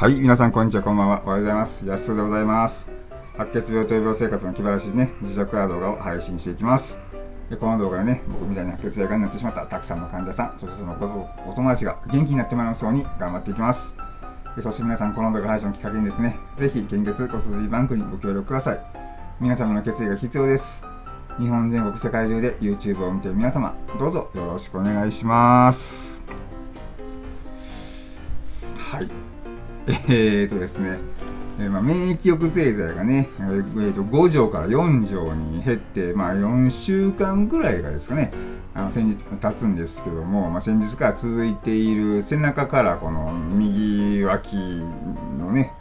はい、皆さんこんにちは、こんばんは。おはようございます。安田でございます。白血病と病生活の気晴らしいね、自宅から動画を配信していきます。でこの動画でね、僕みたいな白血病になってしまったたくさんの患者さん、そしてそのお友達が元気になってもらうそうに頑張っていきます。でそして皆さん、この動画配信をきっかけにですね、ぜひ献血骨髄バンクにご協力ください。皆様の血液が必要です。日本全国世界中で YouTube を見ている皆様、どうぞよろしくお願いします。はい。えーとですね、えー、まあ、免疫抑制剤がね、えー、と5錠から4錠に減って、まあ、4週間ぐらいがですかね、あの先日経つんですけども、まあ、先日から続いている背中からこの右脇のね、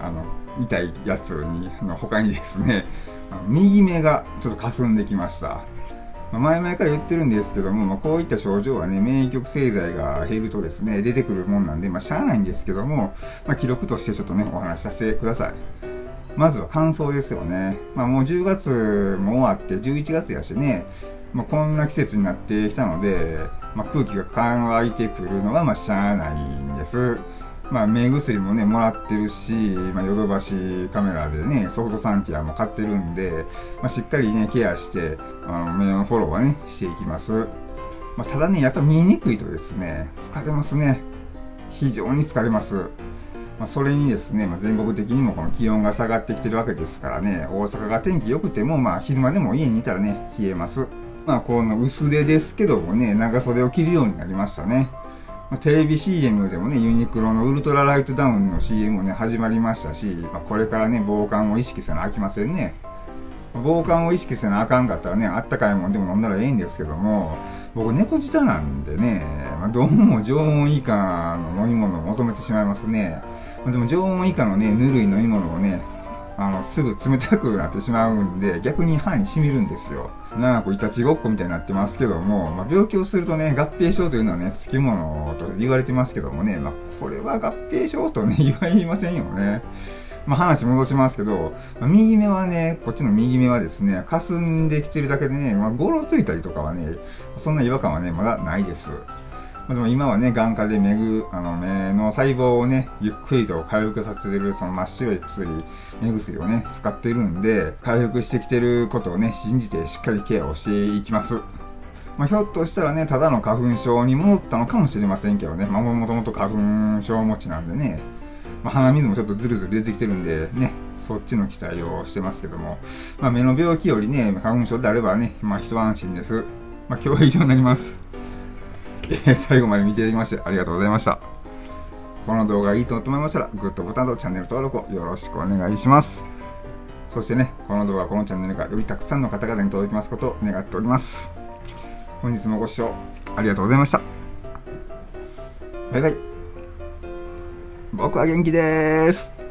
あの痛いやつにの他にですね、右目がちょっと霞んできました。ま前々から言ってるんですけども、まあ、こういった症状はね、免疫抑制剤が減るとですね、出てくるもんなんで、まあ、しゃあないんですけども、まあ、記録としてちょっとね、お話しさせてください。まずは乾燥ですよね。まあ、もう10月も終わって11月やしね、まあ、こんな季節になってきたので、まあ、空気が乾いてくるのはまあしゃあないんです。まあ、目薬もね、もらってるし、まあ、ヨドバシカメラでね、ソフトサンティアも買ってるんで、まあ、しっかりね、ケアして、あの目のフォローはね、していきます。まあ、ただね、やっぱ見えにくいとですね、疲れますね。非常に疲れます。まあ、それにですね、まあ、全国的にもこの気温が下がってきてるわけですからね、大阪が天気良くても、まあ、昼間でも家にいたらね、冷えます。まあ、この薄手ですけどもね、長袖を着るようになりましたね。まあ、テレビ CM でもね、ユニクロのウルトラライトダウンの CM もね、始まりましたし、まあ、これからね、防寒を意識せなあきませんね。防寒を意識せなあかんかったらね、あったかいもんでも飲んだらええんですけども、僕猫舌なんでね、まあ、どうも常温以下の飲み物を求めてしまいますね。ま、でも常温以下のね、ぬるい飲み物をね、あの、すぐ冷たくなってしまうんで、逆に歯に染みるんですよ。なんかこう、いたちごっこみたいになってますけども、まあ、病気をするとね、合併症というのはね、つきものと言われてますけどもね、まあ、これは合併症とね、言わいませんよね。まあ、話戻しますけど、まあ、右目はね、こっちの右目はですね、霞んできてるだけでね、まあ、ゴロついたりとかはね、そんな違和感はね、まだないです。までも今はね、眼科で目ぐあの目の細胞をね、ゆっくりと回復させるその真っ白い薬、目薬をね、使ってるんで、回復してきてることをね、信じてしっかりケアをしていきます。まあ、ひょっとしたらね、ただの花粉症に戻ったのかもしれませんけどね、まあ、もともと花粉症持ちなんでね、まあ、鼻水もちょっとずるずる出てきてるんで、ね、そっちの期待をしてますけども、まあ、目の病気よりね、花粉症であればね、まあ、一安心です。まあ、今日は以上になります。最後まで見ていただきましてありがとうございました。この動画がいいと思いましたら、グッドボタンとチャンネル登録をよろしくお願いします。そしてね、この動画、このチャンネルがよりたくさんの方々に届きますことを願っております。本日もご視聴ありがとうございました。バイバイ。僕は元気です。